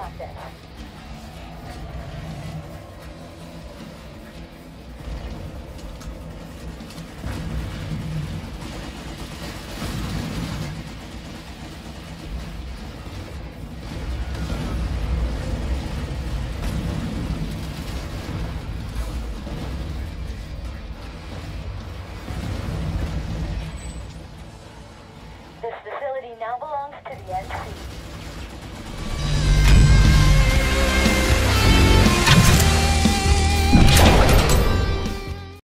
process. This facility now belongs.